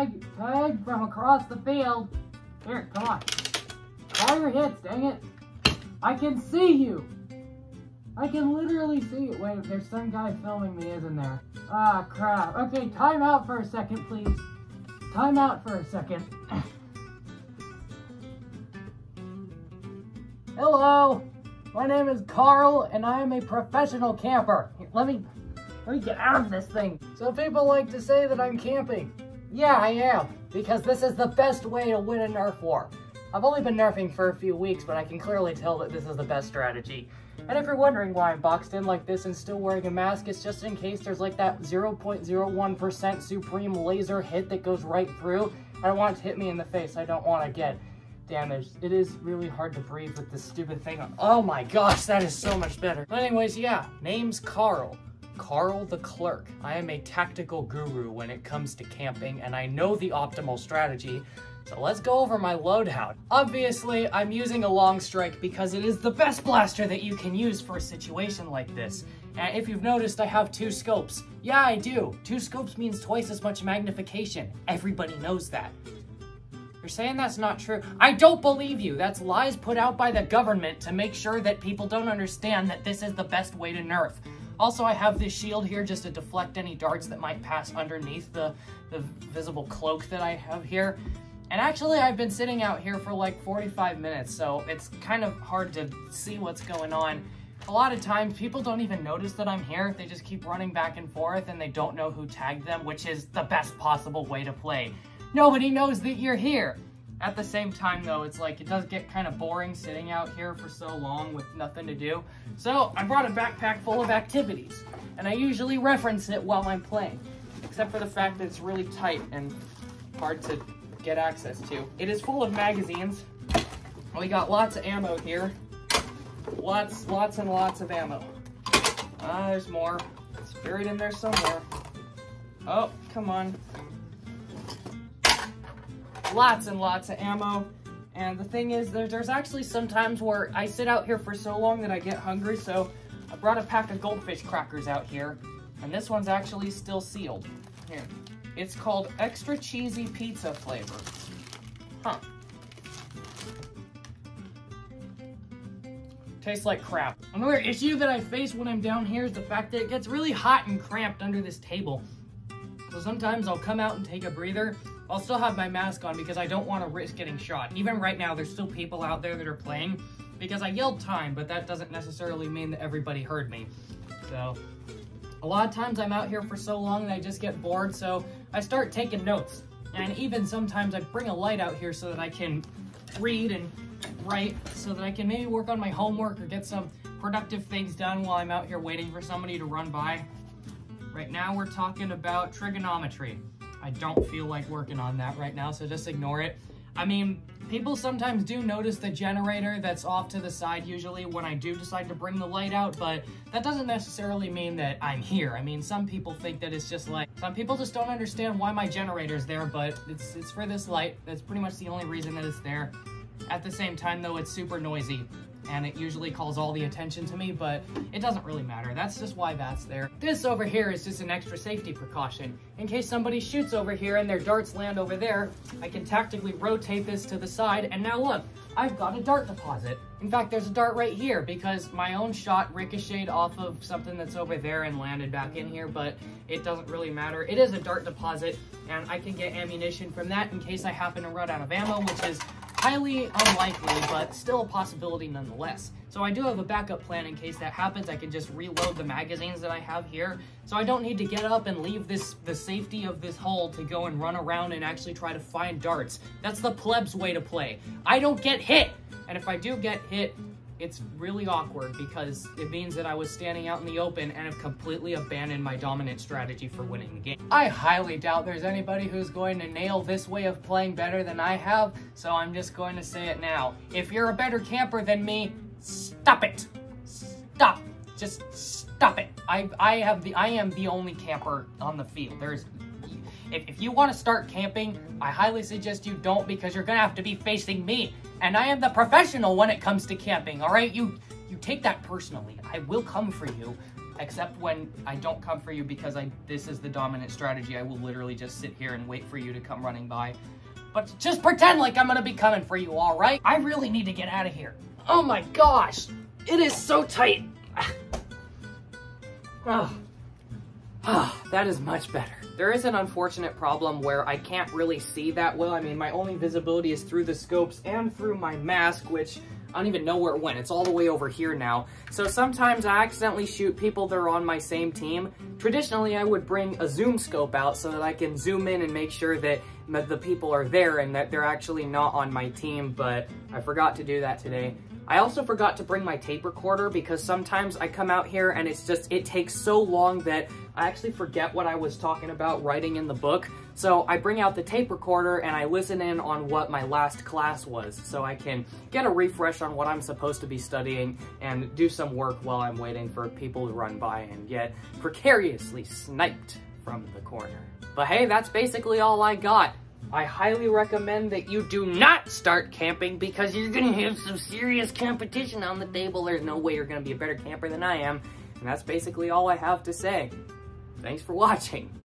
tag, tag from across the field. Here, come on. Call your hits, dang it. I can see you. I can literally see it. Wait, there's some guy filming me, isn't there? Ah, crap. Okay, time out for a second, please. Time out for a second. Hello, my name is Carl, and I am a professional camper. Here, let me, let me get out of this thing. So people like to say that I'm camping. Yeah, I am, because this is the best way to win a Nerf war. I've only been nerfing for a few weeks, but I can clearly tell that this is the best strategy. And if you're wondering why I'm boxed in like this and still wearing a mask, it's just in case there's like that 0.01% supreme laser hit that goes right through. I don't want it to hit me in the face. I don't want to get damaged. It is really hard to breathe with this stupid thing on. Oh my gosh, that is so much better. But anyways, yeah, name's Carl. Carl the Clerk. I am a tactical guru when it comes to camping, and I know the optimal strategy, so let's go over my loadout. Obviously, I'm using a Longstrike because it is the best blaster that you can use for a situation like this. And if you've noticed, I have two scopes. Yeah, I do. Two scopes means twice as much magnification. Everybody knows that. You're saying that's not true? I don't believe you. That's lies put out by the government to make sure that people don't understand that this is the best way to nerf. Also, I have this shield here just to deflect any darts that might pass underneath the, the visible cloak that I have here. And actually, I've been sitting out here for like 45 minutes, so it's kind of hard to see what's going on. A lot of times, people don't even notice that I'm here. They just keep running back and forth, and they don't know who tagged them, which is the best possible way to play. Nobody knows that you're here. At the same time, though, it's like it does get kind of boring sitting out here for so long with nothing to do. So I brought a backpack full of activities, and I usually reference it while I'm playing, except for the fact that it's really tight and hard to get access to. It is full of magazines. We got lots of ammo here. Lots, lots and lots of ammo. Ah, there's more. It's buried in there somewhere. Oh, come on. Lots and lots of ammo. And the thing is, there, there's actually some times where I sit out here for so long that I get hungry, so I brought a pack of goldfish crackers out here. And this one's actually still sealed. Here. It's called extra cheesy pizza flavor. Huh. Tastes like crap. Another issue that I face when I'm down here is the fact that it gets really hot and cramped under this table. So sometimes I'll come out and take a breather. I'll still have my mask on because I don't want to risk getting shot. Even right now, there's still people out there that are playing because I yelled time, but that doesn't necessarily mean that everybody heard me. So a lot of times I'm out here for so long that I just get bored, so I start taking notes. And even sometimes I bring a light out here so that I can read and write, so that I can maybe work on my homework or get some productive things done while I'm out here waiting for somebody to run by. Right now we're talking about trigonometry. I don't feel like working on that right now, so just ignore it. I mean, people sometimes do notice the generator that's off to the side usually when I do decide to bring the light out, but that doesn't necessarily mean that I'm here. I mean, some people think that it's just like, some people just don't understand why my generator's there, but it's, it's for this light. That's pretty much the only reason that it's there. At the same time, though, it's super noisy and it usually calls all the attention to me, but it doesn't really matter. That's just why that's there. This over here is just an extra safety precaution. In case somebody shoots over here and their darts land over there, I can tactically rotate this to the side, and now look, I've got a dart deposit. In fact, there's a dart right here because my own shot ricocheted off of something that's over there and landed back in here, but it doesn't really matter. It is a dart deposit, and I can get ammunition from that in case I happen to run out of ammo, which is highly unlikely, but still a possibility nonetheless. So I do have a backup plan in case that happens. I can just reload the magazines that I have here. So I don't need to get up and leave this the safety of this hole to go and run around and actually try to find darts. That's the plebs way to play. I don't get hit. And if I do get hit, it's really awkward because it means that I was standing out in the open and have completely abandoned my dominant strategy for winning the game. I highly doubt there's anybody who's going to nail this way of playing better than I have, so I'm just going to say it now. If you're a better camper than me, stop it. Stop. Just stop it. I, I have the I am the only camper on the field. There's if, if you want to start camping, I highly suggest you don't because you're going to have to be facing me. And I am the professional when it comes to camping, all right? You you take that personally. I will come for you, Except when I don't come for you because I this is the dominant strategy. I will literally just sit here and wait for you to come running by. But just pretend like I'm gonna be coming for you, all right? I really need to get out of here. Oh my gosh, it is so tight. oh. oh, that is much better. There is an unfortunate problem where I can't really see that well. I mean, my only visibility is through the scopes and through my mask, which I don't even know where it went. It's all the way over here now. So sometimes I accidentally shoot people that are on my same team. Traditionally, I would bring a zoom scope out so that I can zoom in and make sure that the people are there and that they're actually not on my team, but I forgot to do that today. I also forgot to bring my tape recorder because sometimes I come out here and it's just, it takes so long that I actually forget what I was talking about writing in the book. So I bring out the tape recorder and I listen in on what my last class was so I can get a refresh on what I'm supposed to be studying and do some work while I'm waiting for people to run by and get precariously sniped from the corner. But hey, that's basically all I got. I highly recommend that you do not start camping because you're gonna have some serious competition on the table. There's no way you're gonna be a better camper than I am. And that's basically all I have to say. Thanks for watching.